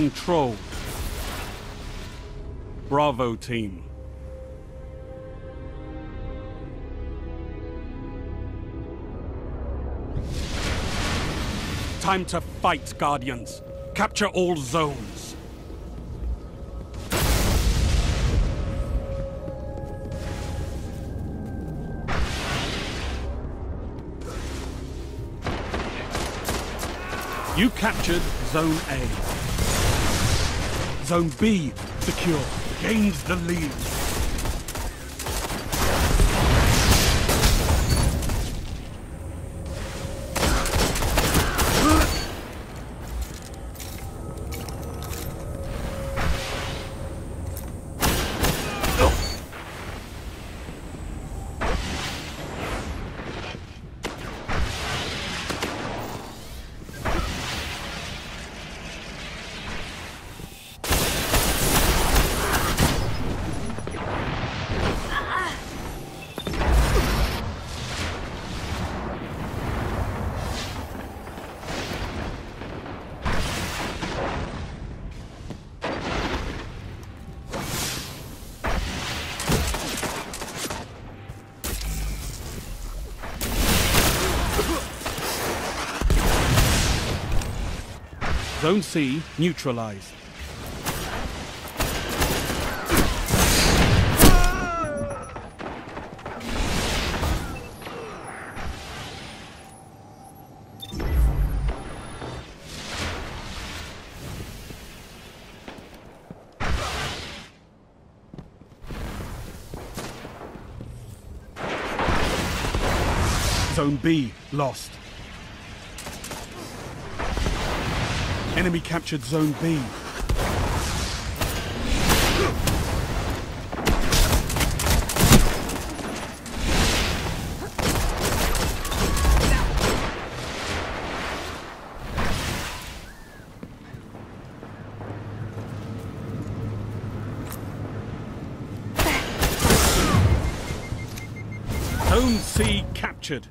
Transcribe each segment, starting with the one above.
control. Bravo team. Time to fight, Guardians. Capture all zones. You captured Zone A. Zone B, secure, gains the lead. Zone C neutralized. Zone B lost. Enemy captured Zone B. Zone C captured.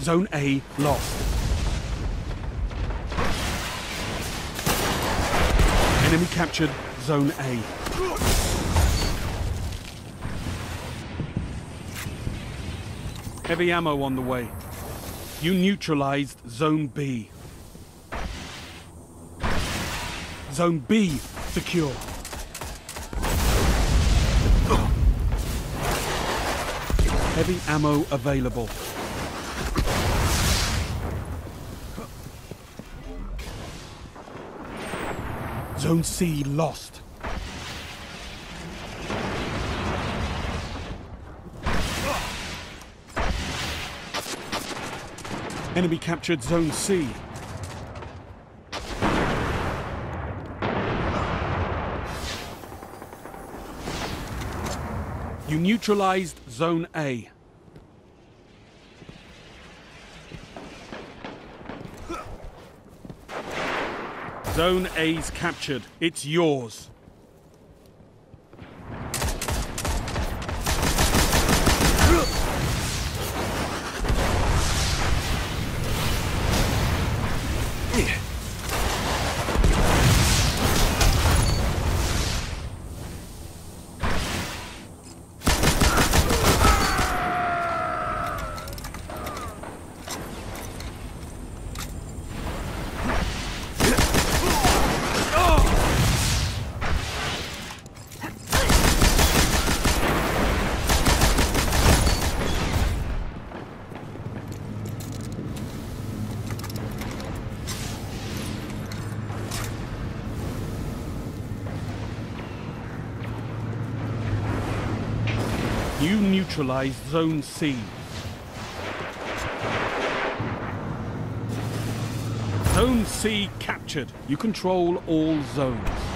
Zone A lost. Enemy captured Zone A. Heavy ammo on the way. You neutralized Zone B. Zone B secure. Heavy ammo available. Zone C lost. Enemy captured Zone C. You neutralized Zone A. Zone A's captured. It's yours. You neutralized Zone C. Zone C captured. You control all zones.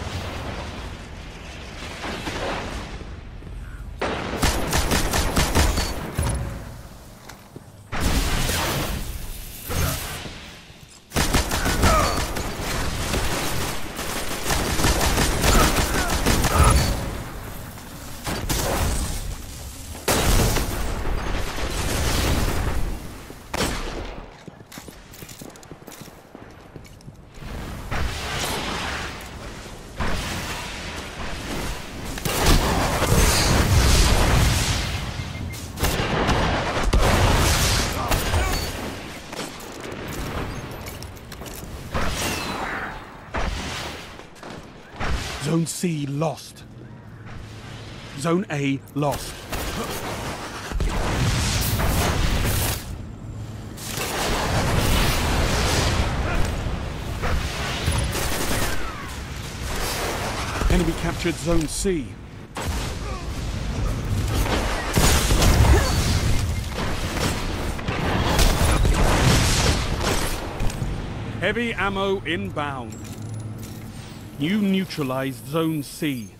Zone C lost. Zone A lost. Enemy captured Zone C. Heavy ammo inbound. You neutralized Zone C.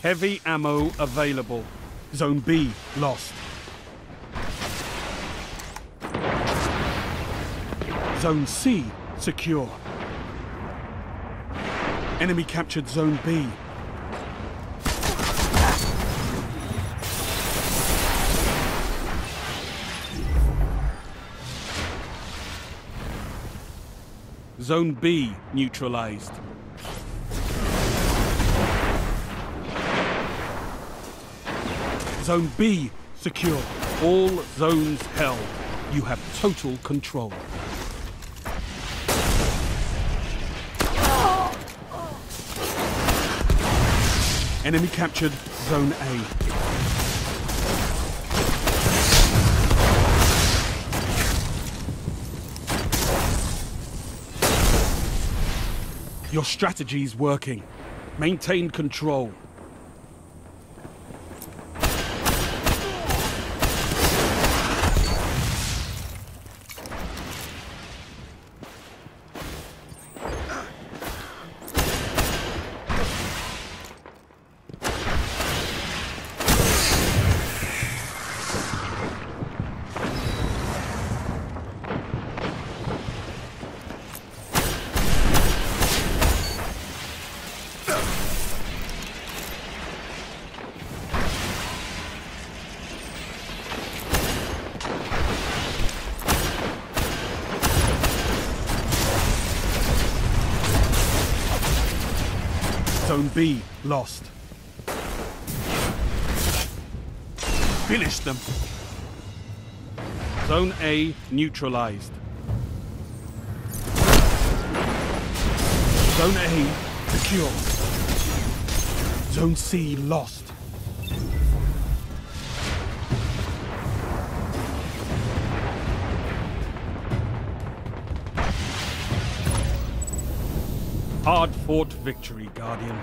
Heavy ammo available. Zone B lost. Zone C secure. Enemy captured Zone B. Zone B neutralized. Zone B secure. All zones held. You have total control. Enemy captured Zone A. Your strategy's working. Maintain control. Zone B lost. Finish them. Zone A neutralized. Zone A secure. Zone C lost. Hard fought victory, Guardian.